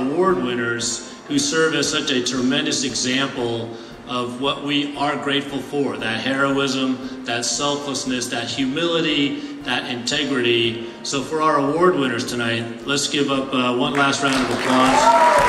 award winners who serve as such a tremendous example of what we are grateful for that heroism, that selflessness, that humility, that integrity. So, for our award winners tonight, let's give up uh, one last round of applause.